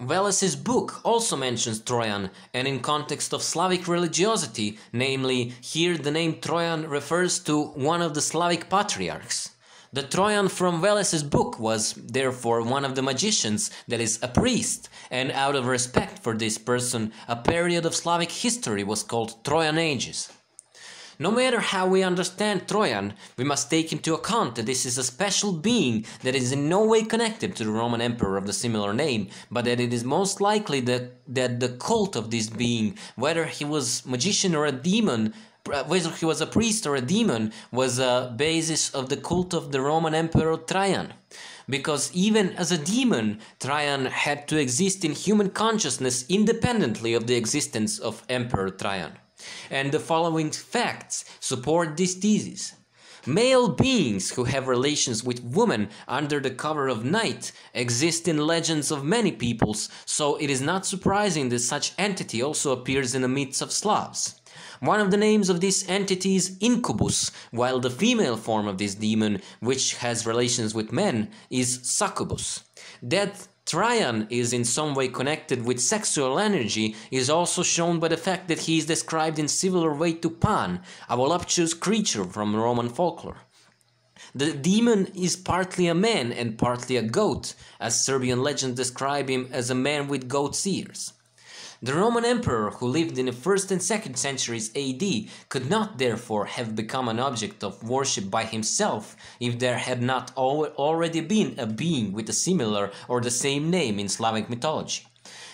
Veles's book also mentions Troyan, and in context of Slavic religiosity, namely, here the name Troyan refers to one of the Slavic patriarchs. The Troyan from Veles's book was, therefore, one of the magicians, that is, a priest, and out of respect for this person, a period of Slavic history was called Trojan Ages. No matter how we understand Troyan, we must take into account that this is a special being that is in no way connected to the Roman emperor of the similar name, but that it is most likely that, that the cult of this being, whether he was magician or a demon, uh, whether he was a priest or a demon, was a basis of the cult of the Roman Emperor Trajan. Because even as a demon, Trajan had to exist in human consciousness independently of the existence of Emperor Trajan. And the following facts support this thesis. Male beings who have relations with women under the cover of night exist in legends of many peoples, so it is not surprising that such entity also appears in the myths of Slavs. One of the names of this entity is incubus, while the female form of this demon, which has relations with men, is succubus. That Trajan is in some way connected with sexual energy is also shown by the fact that he is described in similar way to Pan, a voluptuous creature from Roman folklore. The demon is partly a man and partly a goat, as Serbian legends describe him as a man with goat's ears. The Roman emperor who lived in the 1st and 2nd centuries AD could not therefore have become an object of worship by himself if there had not al already been a being with a similar or the same name in Slavic mythology.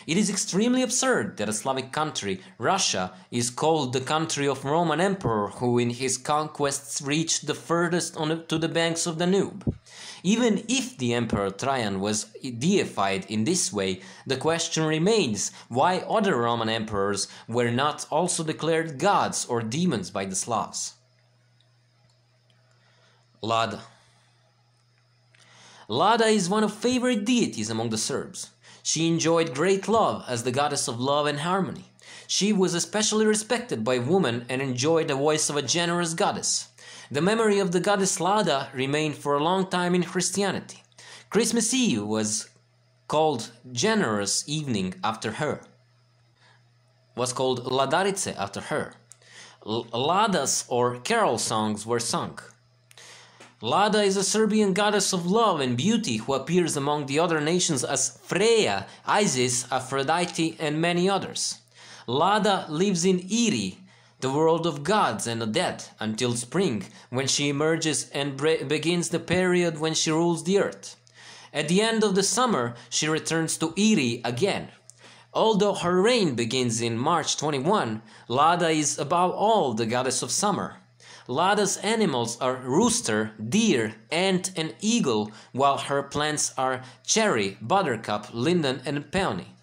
It is extremely absurd that a Slavic country, Russia, is called the country of Roman emperor who in his conquests reached the furthest on to the banks of the Danube. Even if the Emperor Trajan was deified in this way, the question remains why other Roman emperors were not also declared gods or demons by the Slavs. Lada Lada is one of favorite deities among the Serbs. She enjoyed great love as the goddess of love and harmony. She was especially respected by women and enjoyed the voice of a generous goddess. The memory of the goddess Lada remained for a long time in Christianity. Christmas Eve was called Generous Evening after her. Was called Ladarice after her. L Ladas or carol songs were sung. Lada is a Serbian goddess of love and beauty who appears among the other nations as Freya, Isis, Aphrodite, and many others. Lada lives in Iri, the world of gods and the dead, until spring, when she emerges and begins the period when she rules the earth. At the end of the summer, she returns to Iri again. Although her reign begins in March 21, Lada is above all the goddess of summer. Lada's animals are rooster, deer, ant, and eagle, while her plants are cherry, buttercup, linden, and peony.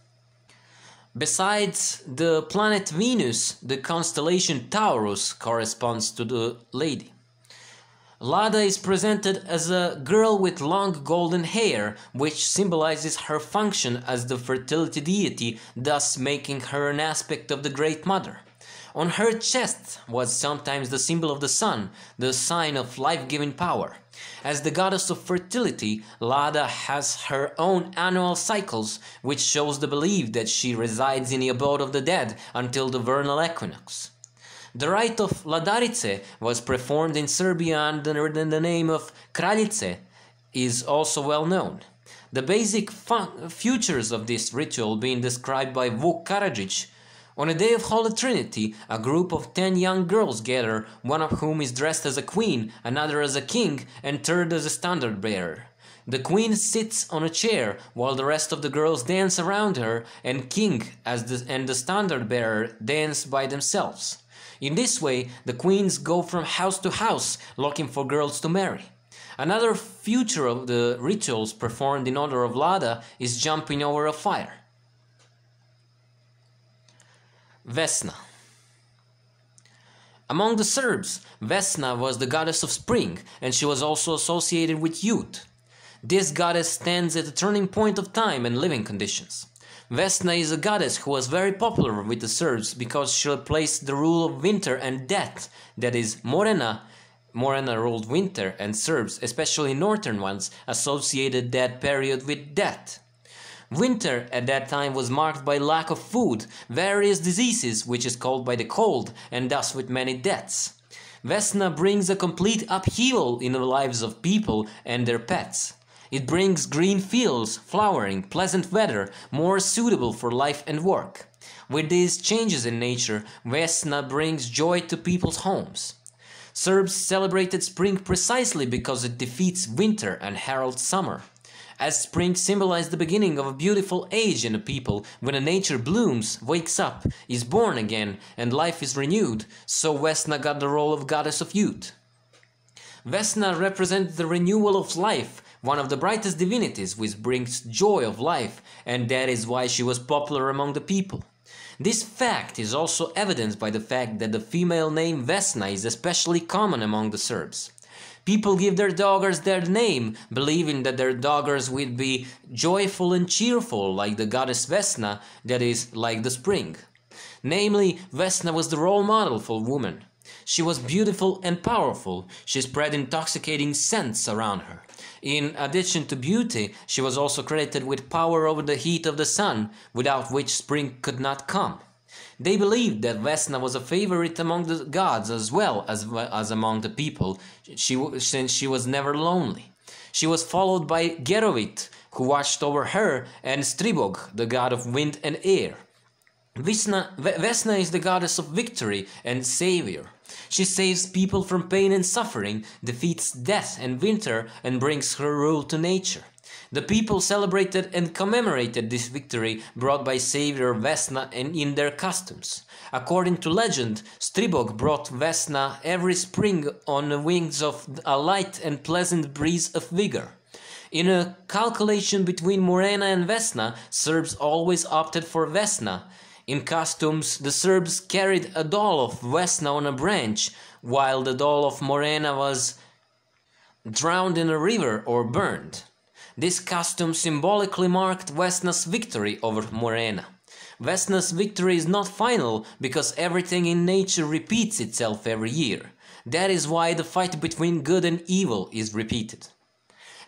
Besides the planet Venus, the constellation Taurus corresponds to the lady. Lada is presented as a girl with long golden hair, which symbolizes her function as the fertility deity, thus making her an aspect of the Great Mother. On her chest was sometimes the symbol of the sun, the sign of life-giving power. As the goddess of fertility, Lada has her own annual cycles, which shows the belief that she resides in the abode of the dead until the vernal equinox. The rite of Ladarice was performed in Serbia under the name of Kraljice, is also well known. The basic features of this ritual being described by Vuk Karadžić, on a day of Holy Trinity, a group of ten young girls gather, one of whom is dressed as a queen, another as a king, and third as a standard bearer. The queen sits on a chair while the rest of the girls dance around her, and king as the, and the standard bearer dance by themselves. In this way, the queens go from house to house looking for girls to marry. Another feature of the rituals performed in honor of Lada is jumping over a fire. Vesna. Among the Serbs, Vesna was the goddess of spring, and she was also associated with youth. This goddess stands at a turning point of time and living conditions. Vesna is a goddess who was very popular with the Serbs because she replaced the rule of winter and death, that is, Morena. Morena ruled winter, and Serbs, especially northern ones, associated that period with death. Winter at that time was marked by lack of food, various diseases, which is called by the cold, and thus with many deaths. Vesna brings a complete upheaval in the lives of people and their pets. It brings green fields, flowering, pleasant weather, more suitable for life and work. With these changes in nature, Vesna brings joy to people's homes. Serbs celebrated spring precisely because it defeats winter and heralds summer. As spring symbolized the beginning of a beautiful age in a people, when a nature blooms, wakes up, is born again, and life is renewed, so Vesna got the role of goddess of youth. Vesna represents the renewal of life, one of the brightest divinities which brings joy of life, and that is why she was popular among the people. This fact is also evidenced by the fact that the female name Vesna is especially common among the Serbs. People give their daughters their name, believing that their daughters will be joyful and cheerful like the goddess Vesna, that is, like the spring. Namely, Vesna was the role model for women. She was beautiful and powerful. She spread intoxicating scents around her. In addition to beauty, she was also credited with power over the heat of the sun, without which spring could not come. They believed that Vesna was a favorite among the gods as well as, as among the people, she, since she was never lonely. She was followed by Gerovit, who watched over her, and Stribog, the god of wind and air. Vesna, Vesna is the goddess of victory and savior. She saves people from pain and suffering, defeats death and winter, and brings her rule to nature. The people celebrated and commemorated this victory brought by Savior Vesna and in their customs. According to legend, Stribog brought Vesna every spring on the wings of a light and pleasant breeze of vigor. In a calculation between Morena and Vesna, Serbs always opted for Vesna, in costumes, the Serbs carried a doll of Vesna on a branch, while the doll of Morena was drowned in a river or burned. This costume symbolically marked Vesna's victory over Morena. Vesna's victory is not final because everything in nature repeats itself every year. That is why the fight between good and evil is repeated.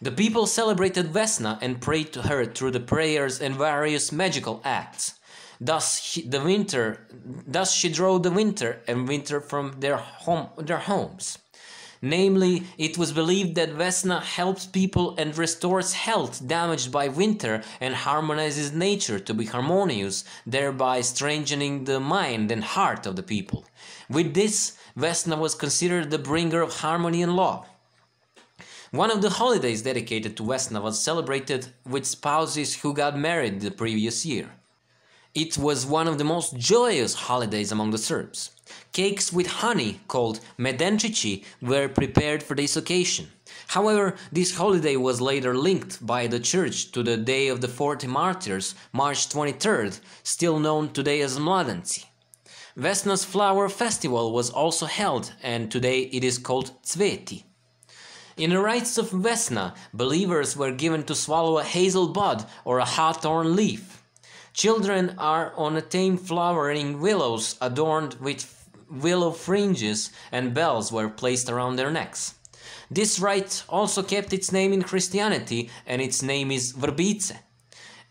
The people celebrated Vesna and prayed to her through the prayers and various magical acts. Thus he, the winter, thus she drove the winter and winter from their home, their homes. Namely, it was believed that Vesna helps people and restores health damaged by winter and harmonizes nature to be harmonious, thereby strengthening the mind and heart of the people. With this, Vesna was considered the bringer of harmony and love. One of the holidays dedicated to Vesna was celebrated with spouses who got married the previous year. It was one of the most joyous holidays among the Serbs. Cakes with honey, called medenčići, were prepared for this occasion. However, this holiday was later linked by the Church to the Day of the Forty Martyrs, March 23rd, still known today as Mladenci. Vesna's flower festival was also held, and today it is called Cveti. In the rites of Vesna, believers were given to swallow a hazel bud or a hawthorn leaf. Children are on a tame flowering willows adorned with willow fringes and bells were placed around their necks. This rite also kept its name in Christianity and its name is Vrbice.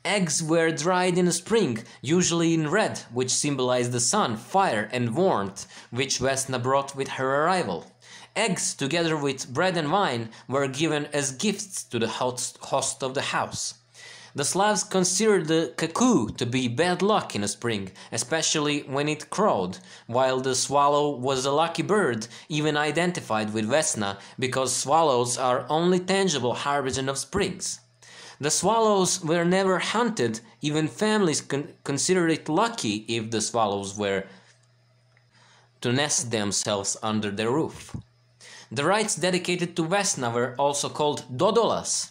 Eggs were dried in the spring, usually in red, which symbolized the sun, fire and warmth, which Vesna brought with her arrival. Eggs, together with bread and wine, were given as gifts to the host of the house. The Slavs considered the cuckoo to be bad luck in a spring, especially when it crowed, while the swallow was a lucky bird, even identified with Vesna, because swallows are only tangible harbinger of springs. The swallows were never hunted, even families con considered it lucky if the swallows were to nest themselves under their roof. The rites dedicated to Vesna were also called dodolas,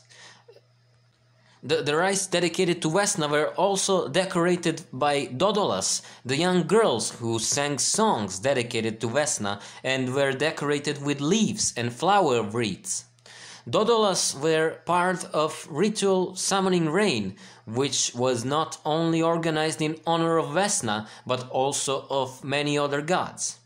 the, the rites dedicated to Vesna were also decorated by dodolas, the young girls who sang songs dedicated to Vesna and were decorated with leaves and flower wreaths. Dodolas were part of ritual summoning rain, which was not only organized in honor of Vesna but also of many other gods.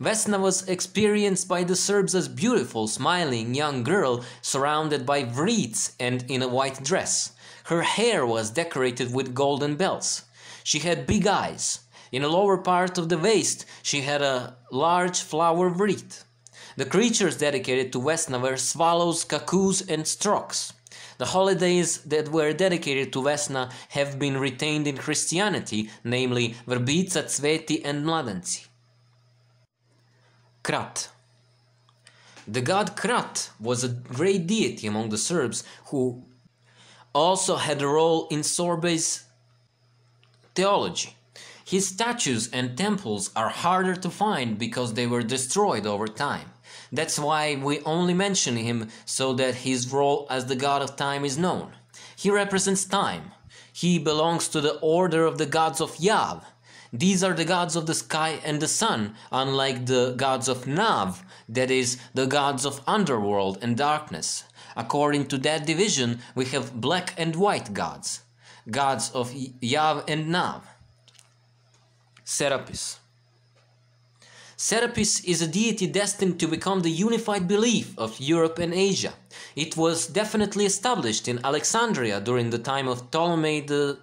Vesna was experienced by the Serbs as beautiful, smiling young girl surrounded by wreaths and in a white dress. Her hair was decorated with golden bells. She had big eyes. In the lower part of the waist, she had a large flower wreath. The creatures dedicated to Vesna were swallows, cuckoos, and storks. The holidays that were dedicated to Vesna have been retained in Christianity, namely Vrbica, Cveti, and Mladenci. Krat The god Krat was a great deity among the Serbs who also had a role in Sorbe's theology. His statues and temples are harder to find because they were destroyed over time. That's why we only mention him so that his role as the god of time is known. He represents time. He belongs to the order of the gods of Yav. These are the gods of the sky and the sun, unlike the gods of Nav, that is, the gods of underworld and darkness. According to that division, we have black and white gods, gods of Yav and Nav. Serapis Serapis is a deity destined to become the unified belief of Europe and Asia. It was definitely established in Alexandria during the time of Ptolemy I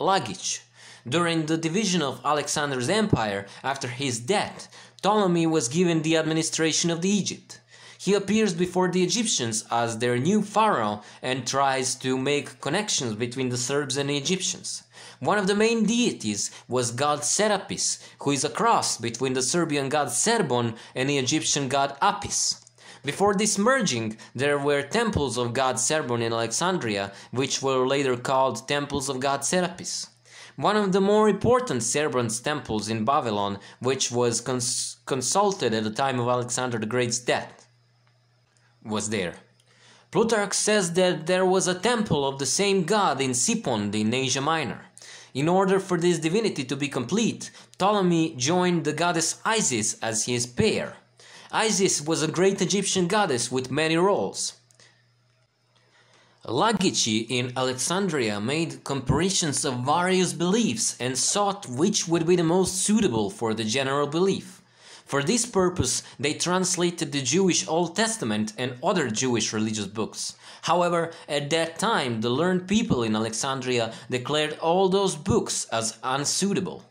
Lagic. During the division of Alexander's empire after his death, Ptolemy was given the administration of the Egypt. He appears before the Egyptians as their new pharaoh and tries to make connections between the Serbs and the Egyptians. One of the main deities was god Serapis, who is a cross between the Serbian god Serbon and the Egyptian god Apis. Before this merging, there were temples of god Serbon in Alexandria, which were later called temples of god Serapis. One of the more important Serpent's temples in Babylon, which was cons consulted at the time of Alexander the Great's death, was there. Plutarch says that there was a temple of the same god in Sipond in Asia Minor. In order for this divinity to be complete, Ptolemy joined the goddess Isis as his pair. Isis was a great Egyptian goddess with many roles. Lagici in Alexandria made comparisons of various beliefs and sought which would be the most suitable for the general belief. For this purpose, they translated the Jewish Old Testament and other Jewish religious books. However, at that time, the learned people in Alexandria declared all those books as unsuitable.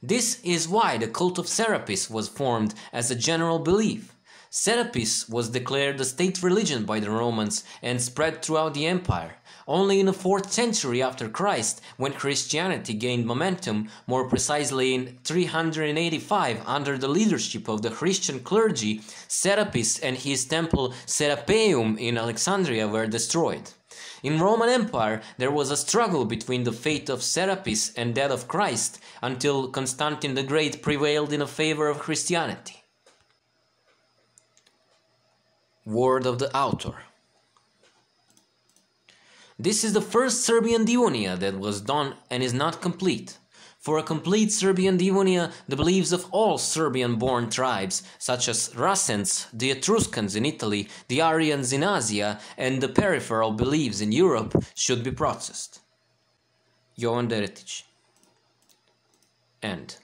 This is why the cult of Serapis was formed as a general belief. Serapis was declared a state religion by the Romans and spread throughout the empire. Only in the 4th century after Christ, when Christianity gained momentum, more precisely in 385 under the leadership of the Christian clergy, Serapis and his temple Serapeum in Alexandria were destroyed. In Roman Empire, there was a struggle between the fate of Serapis and that of Christ until Constantine the Great prevailed in favor of Christianity. Word of the author. This is the first Serbian Divonia that was done and is not complete. For a complete Serbian Divonia, the beliefs of all Serbian-born tribes, such as Rasens, the Etruscans in Italy, the Aryans in Asia, and the peripheral beliefs in Europe, should be processed. Jovan Deretic. End.